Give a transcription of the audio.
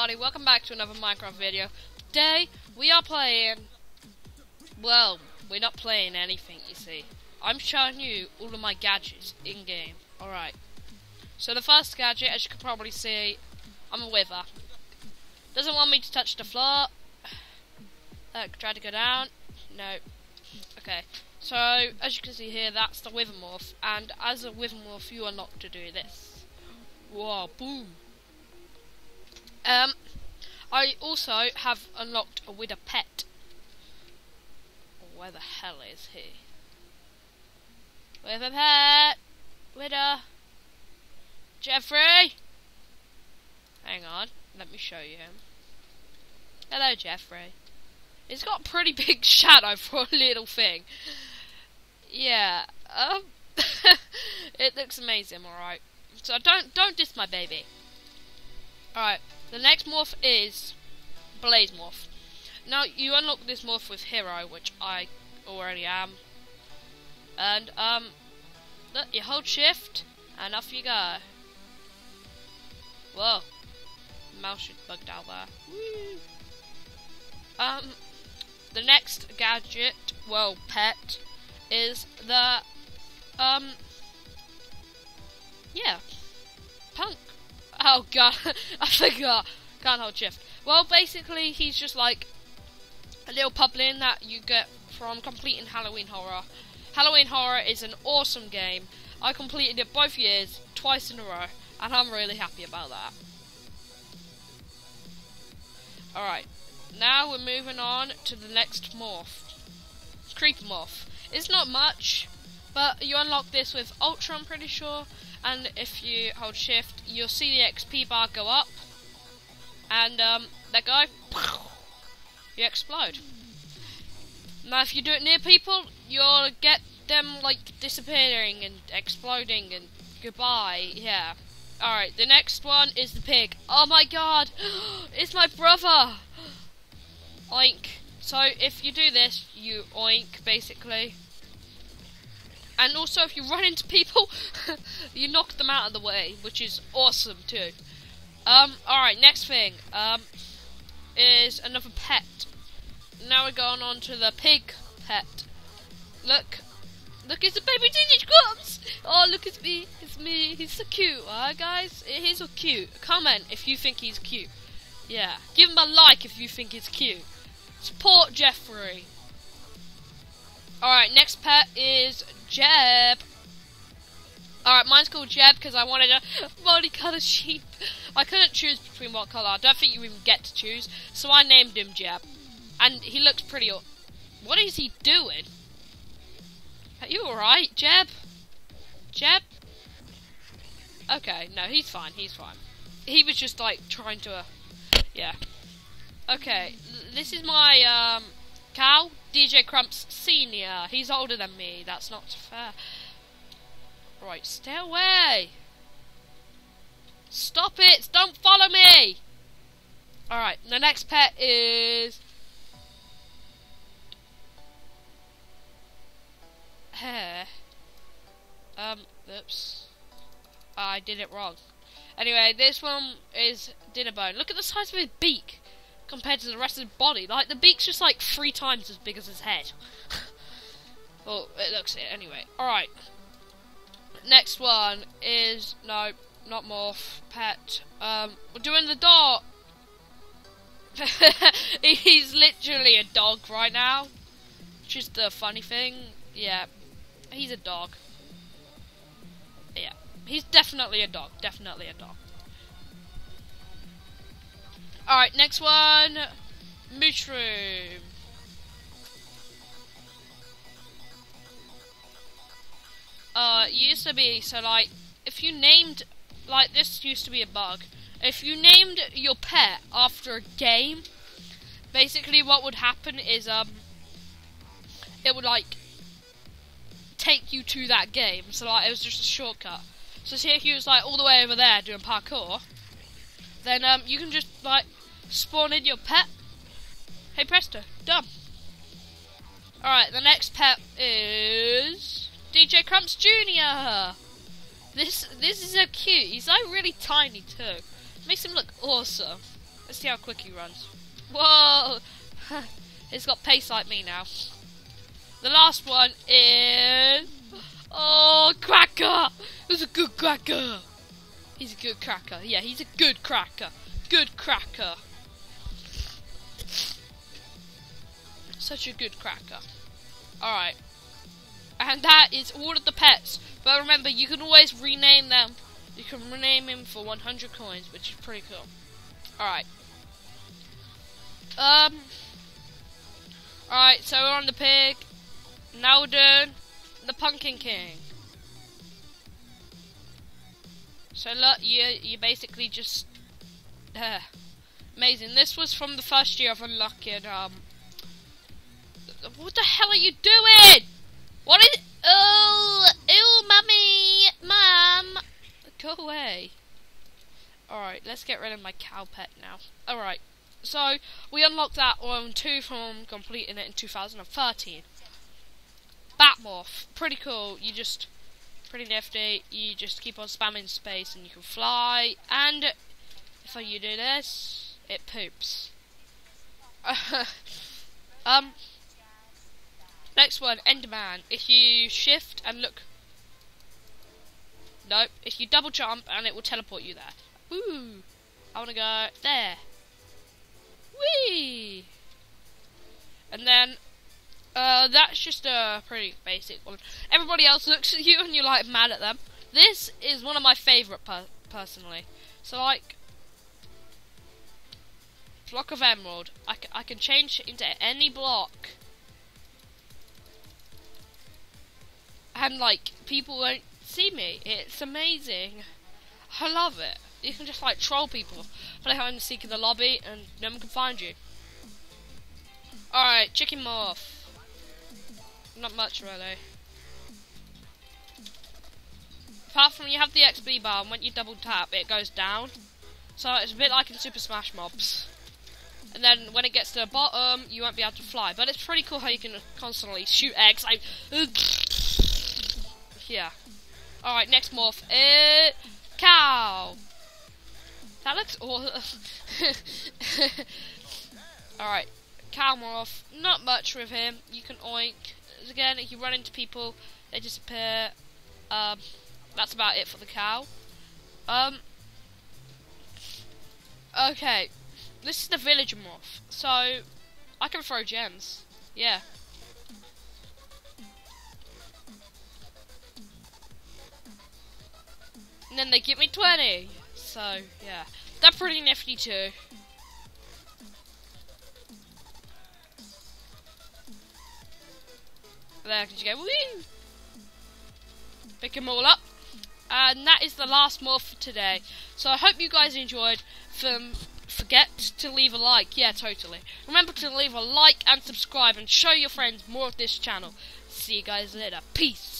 everybody, welcome back to another Minecraft video. Today, we are playing... Well, we're not playing anything, you see. I'm showing you all of my gadgets in-game. Alright. So the first gadget, as you can probably see, I'm a wither. Doesn't want me to touch the floor. Look, try to go down. No. Okay. So, as you can see here, that's the wither morph. And as a wither morph, you are not to do this. Whoa, boom. Um, I also have unlocked a wither pet. Where the hell is he? Wither pet! Wither! Jeffrey! Hang on, let me show you him. Hello, Jeffrey. He's got a pretty big shadow for a little thing. Yeah, um, it looks amazing, alright. So don't, don't diss my baby. Alright, the next morph is Blaze Morph. Now, you unlock this morph with Hero, which I already am. And, um, you hold shift, and off you go. Whoa. Mouse should bugged out there. Woo. Um, the next gadget, well, pet, is the, um, yeah, punk. Oh god, I forgot. Can't hold shift. Well, basically, he's just like a little pumpling that you get from completing Halloween Horror. Halloween Horror is an awesome game. I completed it both years, twice in a row, and I'm really happy about that. Alright, now we're moving on to the next morph. Creeper Morph. It's not much, but you unlock this with Ultra, I'm pretty sure, and if you hold shift you'll see the XP bar go up. And um, let go. You explode. Now if you do it near people you'll get them like disappearing and exploding and goodbye. Yeah. Alright the next one is the pig. Oh my god! It's my brother! Oink. So if you do this you oink basically and also, if you run into people, you knock them out of the way, which is awesome too. Um, alright, next thing, um, is another pet. Now we're going on to the pig pet. Look, look, it's a baby teenage grumps! Oh, look, it's me, it's me, he's so cute, alright guys? He's so cute. Comment if you think he's cute. Yeah, give him a like if you think he's cute. Support Jeffrey. Alright, next pet is Jeb. Alright, mine's called Jeb because I wanted a multicolored sheep. I couldn't choose between what colour. I don't think you even get to choose. So I named him Jeb. And he looks pretty... What is he doing? Are you alright, Jeb? Jeb? Okay, no, he's fine, he's fine. He was just, like, trying to... Uh, yeah. Okay, this is my, um, cow. DJ Crumps Senior. He's older than me. That's not fair. Right, stay away. Stop it. Don't follow me. Alright, the next pet is... Hare. Um, oops. I did it wrong. Anyway, this one is Dinnerbone. Look at the size of his beak compared to the rest of his body. Like, the beak's just like three times as big as his head. well, it looks it anyway. Alright. Next one is, no, not morph, pet. Um, we're doing the dog. He's literally a dog right now. Which is the funny thing. Yeah, he's a dog. Yeah, he's definitely a dog. Definitely a dog. Alright, next one. Mushroom. Uh, used to be, so like, if you named, like, this used to be a bug. If you named your pet after a game, basically what would happen is, um, it would, like, take you to that game. So, like, it was just a shortcut. So, see if you was, like, all the way over there doing parkour, then, um, you can just, like, spawn in your pet. Hey presto, done. Alright, the next pet is DJ Crumps Jr. This this is so cute. He's like really tiny too. Makes him look awesome. Let's see how quick he runs. Whoa! He's got pace like me now. The last one is... Oh, Cracker! He's a good cracker! He's a good cracker. Yeah, he's a good cracker. Good cracker. Such a good cracker. Alright. And that is all of the pets. But remember, you can always rename them. You can rename him for 100 coins, which is pretty cool. Alright. Um. Alright, so we're on the pig. Now doing the Pumpkin King. So look, you you basically just uh, amazing. This was from the first year of unlocking. Um, what the hell are you doing? What is? Oh, ew, mummy, mum, go away. All right, let's get rid of my cow pet now. All right, so we unlocked that on two from completing it in 2013. Batmorph, pretty cool. You just pretty nifty. You just keep on spamming space and you can fly. And if you do this, it poops. um, next one, Enderman. If you shift and look, nope. If you double jump and it will teleport you there. Ooh, I want to go there. Whee! And then uh, that's just a pretty basic one. Everybody else looks at you and you're like mad at them. This is one of my favourite per personally. So like, block of emerald. I, I can change into any block. And like, people won't see me. It's amazing. I love it. You can just like troll people. Play hide and seek in the lobby and no one can find you. Alright, chicken morph. Not much really. Apart from you have the XP bar and when you double tap it goes down. So it's a bit like in Super Smash Mobs. And then when it gets to the bottom, you won't be able to fly. But it's pretty cool how you can constantly shoot eggs. Like, yeah. Alright, next morph. Uh, cow. That looks awesome. Alright, cow morph. Not much with him. You can oink again, if you run into people, they disappear. Um, that's about it for the cow. Um, okay, this is the village morph, so I can throw gems. Yeah. And then they give me 20. So, yeah. They're pretty nifty too. There, can you go, woo! Pick them all up. And that is the last morph for today. So I hope you guys enjoyed. From forget to leave a like. Yeah, totally. Remember to leave a like and subscribe and show your friends more of this channel. See you guys later. Peace.